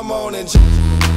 come on and.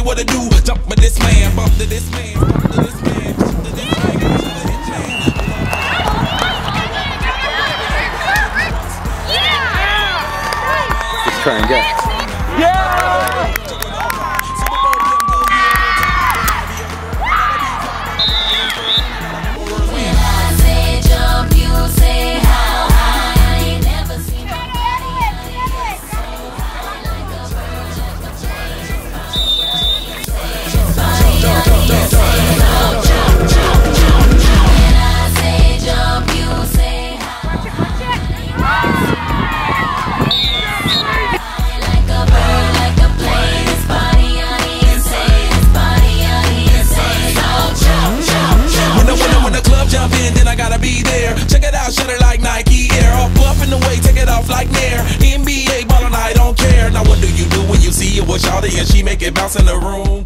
really what it do. Jump with this man, this man, bump to this man, bump to this man. Try and get. Yeah! Shawty and she make it bounce in the room.